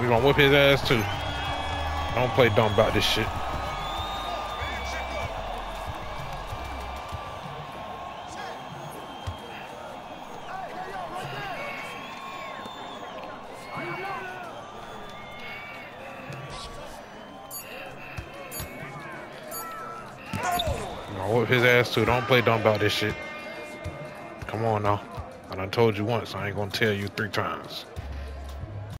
We gonna whip his ass too. Don't play dumb about this shit. I whip his ass too. Don't play dumb about this shit. Come on now. I done told you once. I ain't gonna tell you three times.